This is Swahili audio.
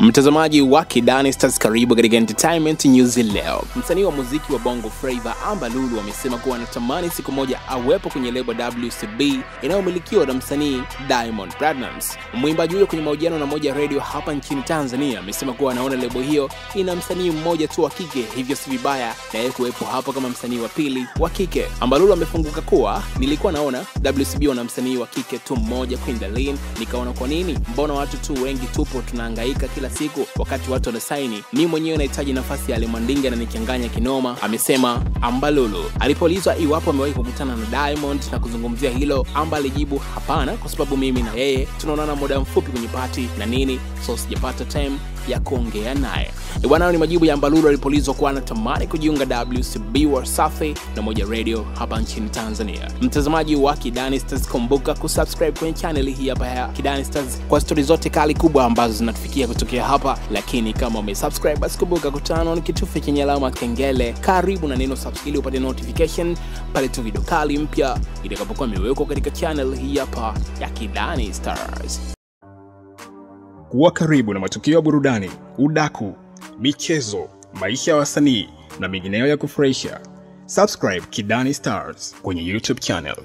Mtazamaji wa Kidani Stars, karibu katika Entertainment News leo. Msanii wa muziki wa Bongo Flava Amber Lulu amesema kuwa anatamani siku moja awepo kwenye lebo WCB inayomilikiwa na msanii Diamond Platnumz. Mwimbaji huyo kwenye mahojiano na moja radio hapa nchini Tanzania amesema kuwa anaona lebo hiyo ina msanii mmoja tu wa kike, hivyo si vibaya na yeye kuwepo hapo kama msanii wa pili wa kike. Amber Lulu amefunguka kuwa nilikuwa naona WCB wana msanii wa kike tu mmoja, Queen Darleen, nikaona kwa nini, mbona watu tu wengi tupo tunahangaika kila siku wakati watu wanasaini. Mi mwenyewe nahitaji nafasi ya Lemandinga na nikianganya kinoma, amesema Ambalulu. Lulu. Alipoulizwa iwapo amewahi kukutana na Diamond na kuzungumzia hilo, Amba alijibu hapana, kwa sababu mimi na yeye tunaonana muda mfupi kwenye pati na nini, so sijapata time ya kuongea naye. Bwana, ni majibu ya Ambalulu Lulu alipoulizwa kuwa anatamani kujiunga WCB Wasafi na Moja Radio hapa nchini Tanzania. Mtazamaji wa Kidani Stars, kumbuka kusubscribe kwenye channel hii hapa ya Kidani Stars kwa stori zote kali kubwa ambazo zinatufikia kutokea hapa, lakini kama umesubscribe basi kumbuka kutano ni kitufe chenye alama kengele karibu na neno subscribe ili upate notification pale tu video kali mpya itakapokuwa imewekwa katika channel hii hapa ya Kidani Stars. Kuwa karibu na matukio ya burudani, udaku, michezo, maisha ya wasanii na mengineyo ya kufurahisha. Subscribe Kidani Stars kwenye YouTube channel.